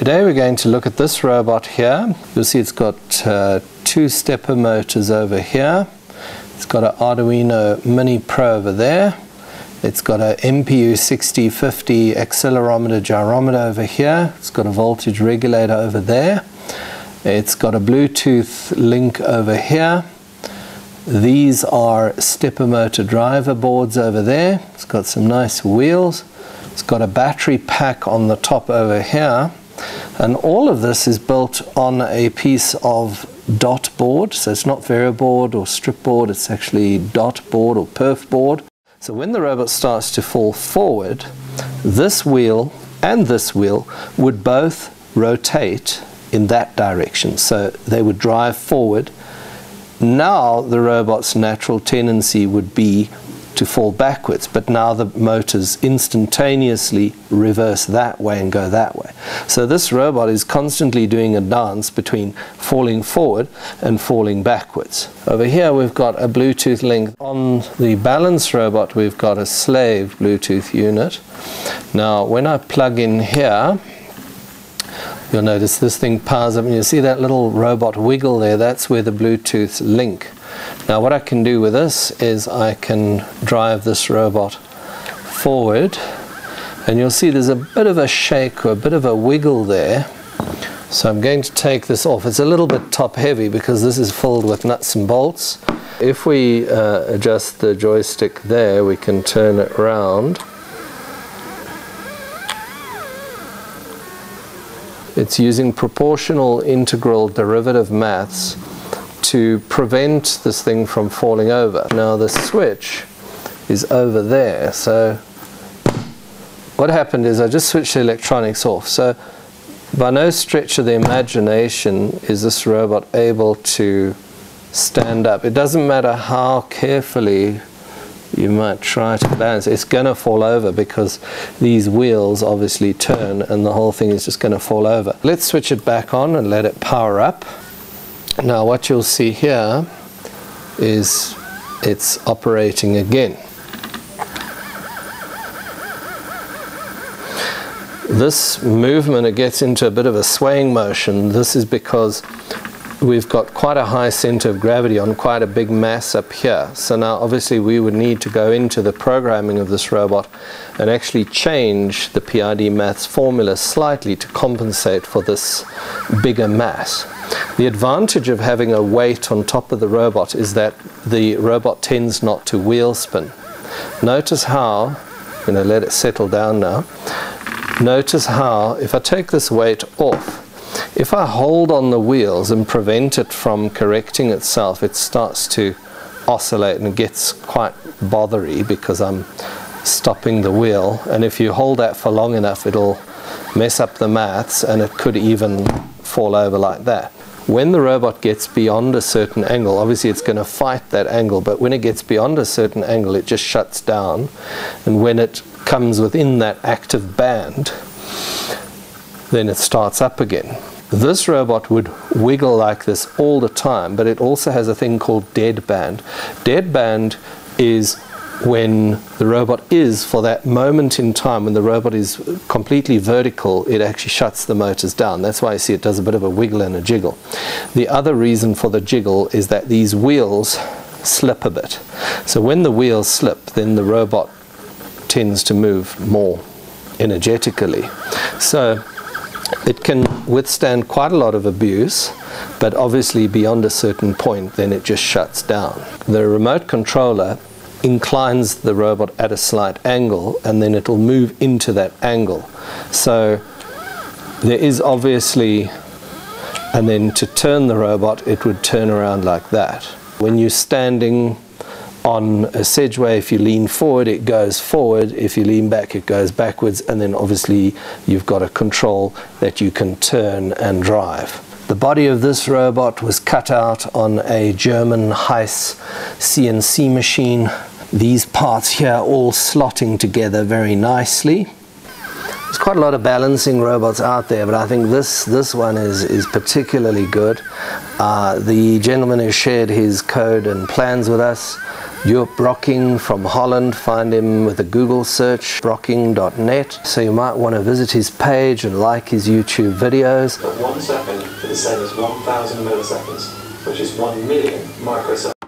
Today we're going to look at this robot here. You'll see it's got uh, two stepper motors over here. It's got an Arduino Mini Pro over there. It's got a MPU 6050 accelerometer gyrometer over here. It's got a voltage regulator over there. It's got a Bluetooth link over here. These are stepper motor driver boards over there. It's got some nice wheels. It's got a battery pack on the top over here. And all of this is built on a piece of dot board. So it's not variboard or strip board, it's actually dot board or perf board. So when the robot starts to fall forward, this wheel and this wheel would both rotate in that direction. So they would drive forward. Now the robot's natural tendency would be to fall backwards, but now the motors instantaneously reverse that way and go that way. So this robot is constantly doing a dance between falling forward and falling backwards. Over here we've got a Bluetooth link. On the balance robot we've got a slave Bluetooth unit. Now when I plug in here, you'll notice this thing powers up and you see that little robot wiggle there, that's where the Bluetooth link now what I can do with this is I can drive this robot forward and you'll see there's a bit of a shake or a bit of a wiggle there. So I'm going to take this off. It's a little bit top heavy because this is filled with nuts and bolts. If we uh, adjust the joystick there, we can turn it round. It's using proportional integral derivative maths to prevent this thing from falling over. Now the switch is over there, so what happened is I just switched the electronics off. So by no stretch of the imagination is this robot able to stand up. It doesn't matter how carefully you might try to balance, it's going to fall over because these wheels obviously turn and the whole thing is just going to fall over. Let's switch it back on and let it power up. Now what you'll see here is it's operating again. This movement, it gets into a bit of a swaying motion. This is because we've got quite a high center of gravity on quite a big mass up here. So now obviously we would need to go into the programming of this robot and actually change the PID maths formula slightly to compensate for this bigger mass. The advantage of having a weight on top of the robot is that the robot tends not to wheel spin. Notice how, I'm going to let it settle down now, notice how if I take this weight off if I hold on the wheels and prevent it from correcting itself, it starts to oscillate and gets quite bothery because I'm stopping the wheel. And if you hold that for long enough, it'll mess up the maths and it could even fall over like that. When the robot gets beyond a certain angle, obviously it's going to fight that angle, but when it gets beyond a certain angle, it just shuts down. And when it comes within that active band, then it starts up again. This robot would wiggle like this all the time, but it also has a thing called dead band. Dead band is when the robot is, for that moment in time, when the robot is completely vertical, it actually shuts the motors down. That's why you see it does a bit of a wiggle and a jiggle. The other reason for the jiggle is that these wheels slip a bit. So when the wheels slip, then the robot tends to move more energetically. So it can withstand quite a lot of abuse, but obviously beyond a certain point, then it just shuts down. The remote controller inclines the robot at a slight angle, and then it'll move into that angle. So there is obviously, and then to turn the robot, it would turn around like that. When you're standing on a Segway, if you lean forward, it goes forward. If you lean back, it goes backwards. And then obviously you've got a control that you can turn and drive. The body of this robot was cut out on a German Heiss CNC machine. These parts here all slotting together very nicely. There's quite a lot of balancing robots out there, but I think this, this one is, is particularly good. Uh, the gentleman who shared his code and plans with us, Joop Brokking from Holland, find him with a Google search, brokking.net. So you might want to visit his page and like his YouTube videos. But one second for the same as 1,000 milliseconds, which is 1 million microseconds.